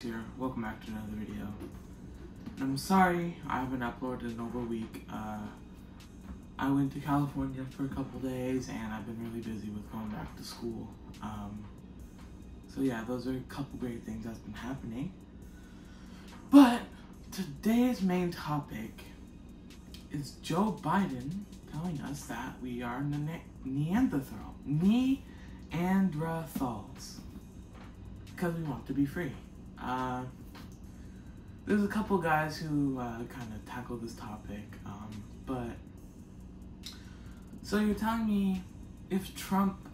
here. Welcome back to another video. I'm sorry I haven't uploaded in over a week. Uh, I went to California for a couple days and I've been really busy with going back to school. Um, so yeah, those are a couple great things that's been happening. But today's main topic is Joe Biden telling us that we are ne- Neanderthal, Neanderthals, because we want to be free. Uh, there's a couple guys who uh, kind of tackle this topic, um, but so you're telling me if Trump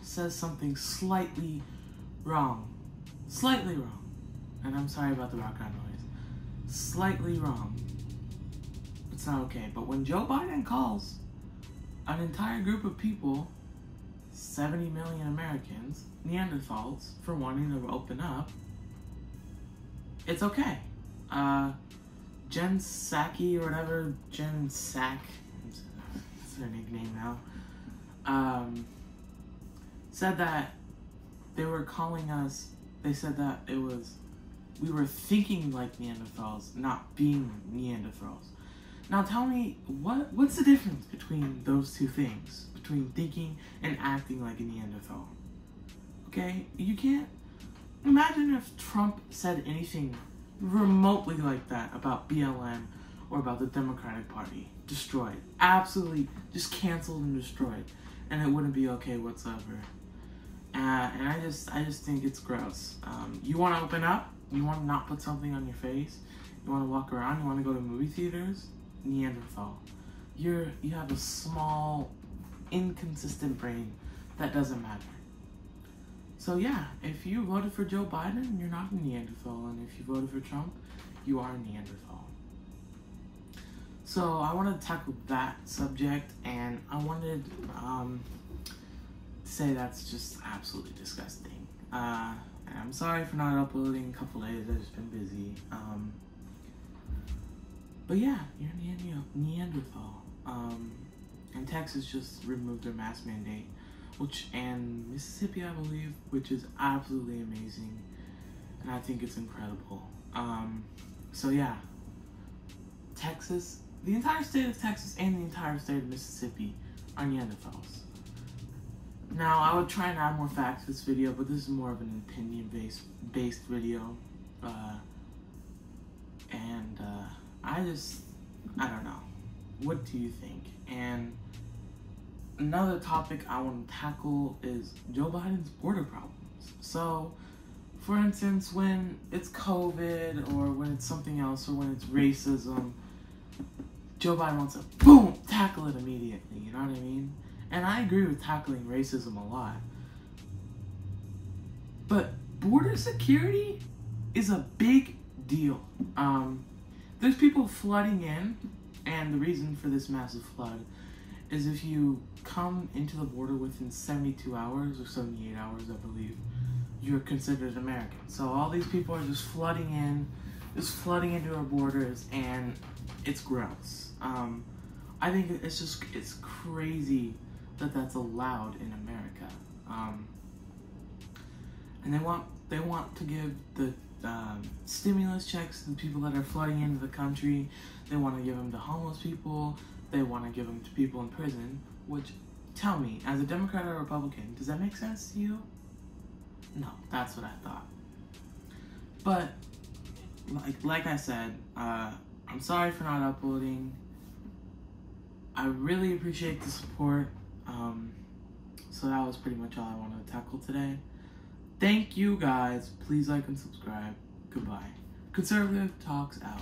says something slightly wrong, slightly wrong, and I'm sorry about the background noise, slightly wrong, it's not okay. But when Joe Biden calls an entire group of people, 70 million Americans, Neanderthals, for wanting to open up, it's okay. Uh, Jen Psaki or whatever, Jen Sack, that's her nickname now, um, said that they were calling us, they said that it was, we were thinking like Neanderthals, not being Neanderthals. Now tell me, what what's the difference between those two things? Between thinking and acting like a Neanderthal? Okay? You can't Imagine if Trump said anything remotely like that about BLM or about the Democratic Party. Destroyed. Absolutely just canceled and destroyed. And it wouldn't be okay whatsoever. Uh, and I just I just think it's gross. Um, you want to open up? You want to not put something on your face? You want to walk around? You want to go to movie theaters? Neanderthal. You're you have a small, inconsistent brain that doesn't matter. So yeah, if you voted for Joe Biden, you're not a Neanderthal, and if you voted for Trump, you are a Neanderthal. So I wanted to tackle that subject, and I wanted um, to say that's just absolutely disgusting. Uh, and I'm sorry for not uploading a couple days. I've just been busy. Um, but yeah, you're a Neanderthal. Um, and Texas just removed their mask mandate which and Mississippi, I believe, which is absolutely amazing, and I think it's incredible. Um, so yeah, Texas, the entire state of Texas and the entire state of Mississippi are Neanderthals. Now, I would try and add more facts to this video, but this is more of an opinion-based based video, uh, and uh, I just, I don't know. What do you think? And another topic I want to tackle is Joe Biden's border problems. So, for instance, when it's COVID or when it's something else or when it's racism, Joe Biden wants to boom tackle it immediately. You know what I mean? And I agree with tackling racism a lot. But border security is a big deal. Um, there's people flooding in, and the reason for this massive flood is if you come into the border within 72 hours or 78 hours, I believe, you're considered American. So all these people are just flooding in, just flooding into our borders, and it's gross. Um, I think it's just it's crazy that that's allowed in America. Um, and they want they want to give the um, stimulus checks to the people that are flooding into the country. They want to give them to homeless people they want to give them to people in prison, which, tell me, as a Democrat or Republican, does that make sense to you? No, that's what I thought. But, like, like I said, uh, I'm sorry for not uploading. I really appreciate the support. Um, so that was pretty much all I wanted to tackle today. Thank you guys. Please like and subscribe. Goodbye. Conservative Talks out.